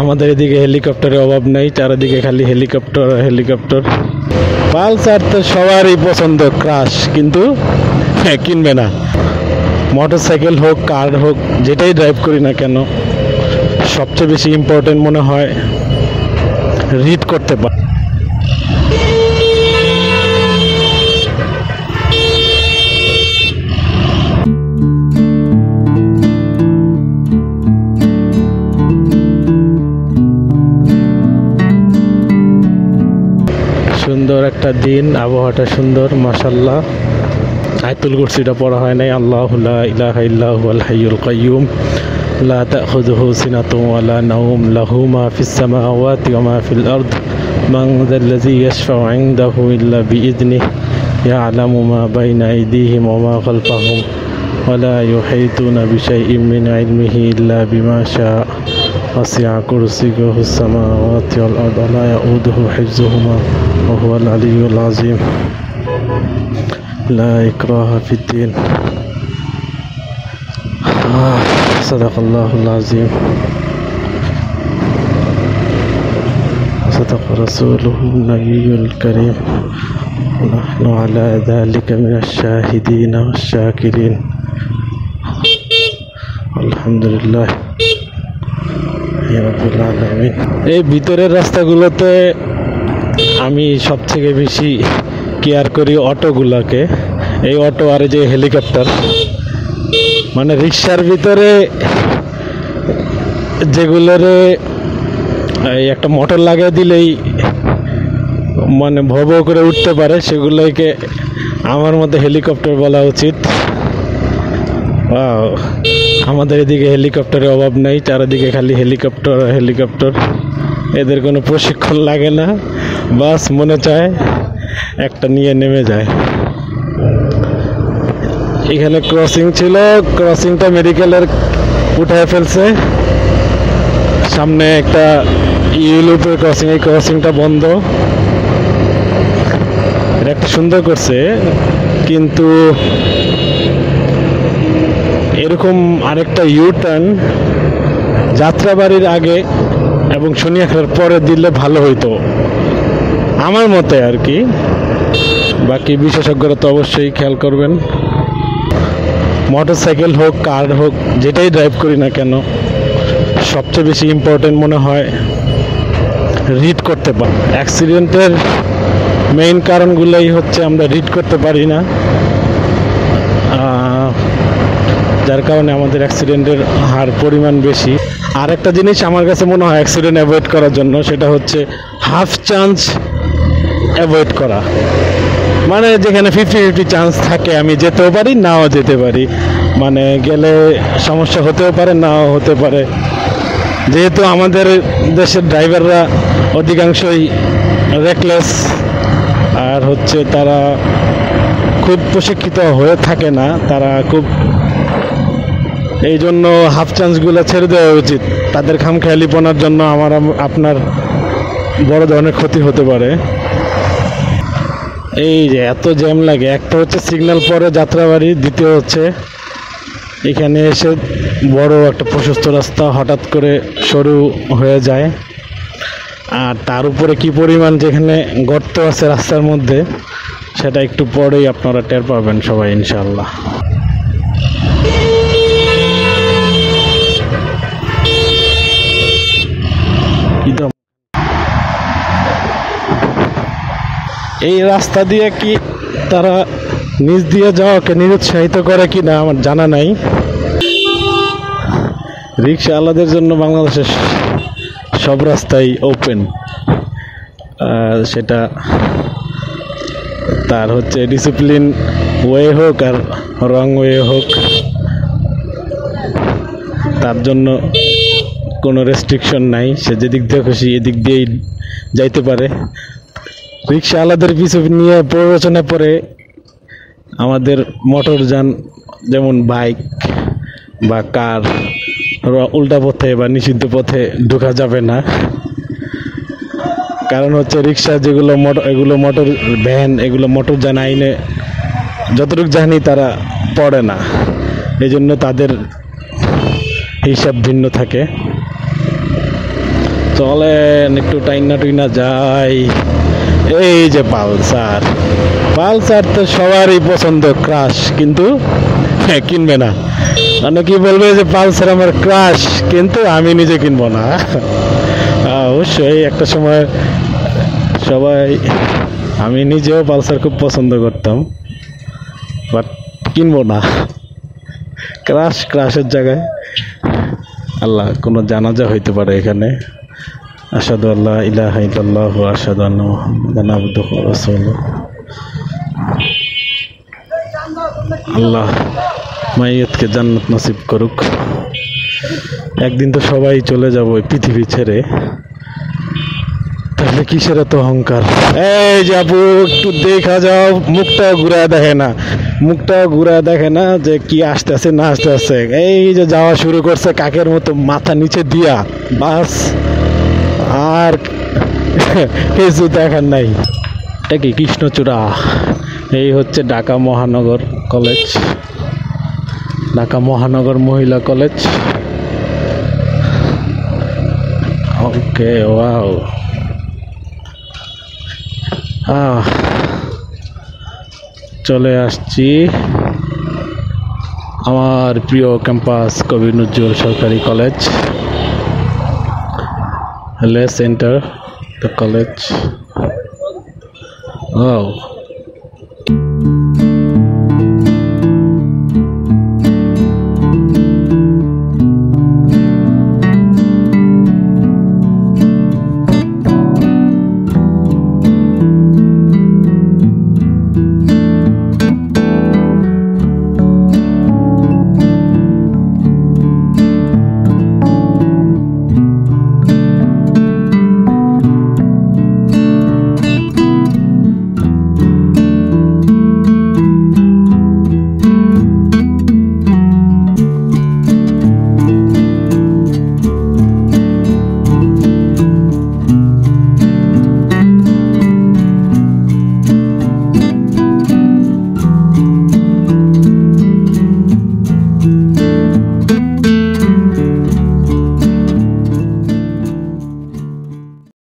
আমাদের এদিকে হেলিকপ্টারের অভাব নেই, চারিদিকে খালি হেলিকপ্টার হেলিকপ্টার পালসার তো সবারই পছন্দ ক্রাশ কিন্তু হ্যাঁ কিনবে না। মোটর সাইকেল হোক কার হোক, যেটাই ড্রাইভ করি না কেন, সবচেয়ে বেশি ইম্পর্টেন্ট মনে হয় রিড করতে পার সুন্দর একটা দিন আবহাওয়াটা সুন্দর মাসাল্লাহ আয়তুল কুরসিটা পড়া হয় নাই আল্লাহ ইলাহ ইল্লাহ হাইয়ুল কাইয়ুম লা তাখুযুহু সিনাতুন ওয়া লা নাওম লাহু মা ফিস সামাওয়াতি ওয়া মা ফিল আরদ মান যাল্লাযী ইয়াশফা'ু 'ইনদাহু ইল্লা বিইذনিহি ইয়া'লামু মা বাইনা আইদিহিম ওয়া মা খালফাহুম ওয়া লা ইউহীতুনা বিশাইইন মিন 'ইলমিহি ইল্লা বিমা শাআ وسع كرسيه السماوات والأرض لا يؤوده حفظهما وهو العلي العظيم. لا إكراه في الدين. آه، صدق الله العظيم. صدق رسوله النبي الكريم. ونحن على ذلك من الشاهدين والشاكرين. الحمد لله. এই ভিতরের রাস্তাগুলোতে আমি সব থেকে বেশি কেয়ার করি অটোগুলোকে। এই অটো আর যে হেলিকপ্টার। মানে রিক্সার ভিতরে যেগুলোরে এই একটা মোটর লাগিয়ে দিলেই মানে ভব করে উঠতে পারে, সেগুলোকে আমার মতে হেলিকপ্টার বলা উচিত। আমাদের এদিকে হেলিকপ্টারের অভাব নেই, চারিদিকে খালি হেলিকপ্টার হেলিকপ্টার। এদের কোনো প্রশিক্ষণ লাগে না। বাস মনে চায় একটা নিয়ে নেমে যায়। এখানে ক্রসিং ছিল ক্রসিংটা মেডিকেলের উঠায় ফেলছে। সামনে একটা ইউলুপের ক্রসিং এই ক্রসিংটা বন্ধ। এটা একটা সুন্দর করছে, কিন্তু এরকম আরেকটা ইউ টার্ন যাত্রাবাড়ির আগে এবং শনিয়াখার পরে দিলে ভালো হইতো। আমার মতে আর কি। বাকি বিশেষজ্ঞরা তো অবশ্যই খেয়াল করবেন। মোটর সাইকেল হোক, কার হোক, যেটাই ড্রাইভ করি না কেন, সবচেয়ে বেশি ইম্পর্টেন্ট মনে হয় রিড করতে পার। অ্যাক্সিডেন্টের মেইন কারণগুলোই হচ্ছে আমরা রিড করতে পারি না। যার কারণে আমাদের অ্যাক্সিডেন্টের হার পরিমাণ বেশি। আর একটা জিনিস আমার কাছে মনে হয় অ্যাক্সিডেন্ট অ্যাভয়েড করার জন্য, সেটা হচ্ছে হাফ চান্স অ্যাভয়েড করা। মানে যেখানে ফিফটি ফিফটি চান্স থাকে, আমি যেতেও পারি, নাও যেতে পারি। মানে গেলে সমস্যা হতেও পারে, নাও হতে পারে। যেহেতু আমাদের দেশের ড্রাইভাররা অধিকাংশই রেকলেস আর হচ্ছে তারা খুব প্রশিক্ষিত হয়ে থাকে না, তারা খুব এই জন্য হাফ চান্সগুলো ছেড়ে দেওয়া উচিত। তাদের খামখেয়ালিপনার জন্য আমার আপনার বড় ধরনের ক্ষতি হতে পারে। এই যে এত জ্যাম লাগে। একটা হচ্ছে সিগন্যাল পরে যাত্রাবাড়ি, দ্বিতীয় হচ্ছে এখানে এসে বড় একটা প্রশস্ত রাস্তা হঠাৎ করে সরু হয়ে যায়। আর তার উপরে কি পরিমাণ যেখানে গর্ত আছে রাস্তার মধ্যে, সেটা একটু পরেই আপনারা টের পাবেন সবাই ইনশাল্লাহ এই রাস্তা দিয়ে কি তারা নিচ দিয়ে যাওয়াকে নিরুৎসাহিত করে কি না আমার জানা নাই। রিক্সা আলাদের জন্য বাংলাদেশের সব রাস্তাই ওপেন সেটা তার হচ্ছে ডিসিপ্লিন ওয়ে হোক আর রং ওয়ে হোক, তার জন্য কোনো রেস্ট্রিকশন নাই। সে যেদিক দিয়ে খুশি এদিক দিয়েই যাইতে পারে। রিক্সা আলাদের পিছু নিয়ে প্ররোচনা পরে আমাদের মোটর যান, যেমন বাইক বা কার উল্টা পথে বা নিষিদ্ধ পথে ঢোকা যাবে না। কারণ হচ্ছে রিক্সা যেগুলো মোটর এগুলো মোটর ভ্যান, এগুলো মোটর যান আইনে যতটুকু জানি তারা পড়ে না। এই জন্য তাদের হিসাব ভিন্ন থাকে। চলেন একটু টাইনা টুইনা যাই। এই যে পালসার। পালসার তো সবারই পছন্দ ক্রাশ কিন্তু হ্যাঁ, কিনবে না। মানে কি বলবে যে পালসার আমার ক্রাশ কিন্তু আমি নিজে কিনবো না। অবশ্যই একটা সময় সবাই আমি নিজেও পালসার খুব পছন্দ করতাম বাট কিনবো না। ক্রাশ ক্রাশের জায়গায় আল্লাহ কোনো জানাজা হইতে পারে এখানে। আসাদু আল্লাহ ইলাহা ইল্লাল্লাহ আসাদু রাসূলুহু। আল্লাহ মাইয়াতকে জান্নাত নসিব করুক। একদিন তো সবাই চলে যাব পৃথিবী ছেড়ে। তাহলে কিসের এত অহংকার? এই যে আপু, একটু দেখা যাও, মুখটা ঘুরায় দেখে না। মুখটা ঘুরায় দেখে না যে কি আসতে আছে, না আসতেছে এই যে যাওয়া শুরু করছে কাকের মতো মাথা নিচে দিয়া। বাস। আর কিছু দেখার নাই। এটা কি কৃষ্ণচূড়া? এই হচ্ছে ঢাকা মহানগর কলেজ। ঢাকা মহানগর মহিলা কলেজ। ওকে, ওয়াও। চলে আসছি। আমার প্রিয় ক্যাম্পাস কবি নজরুল সরকারি কলেজ। লে সেন্টার দ্য কলেজ ও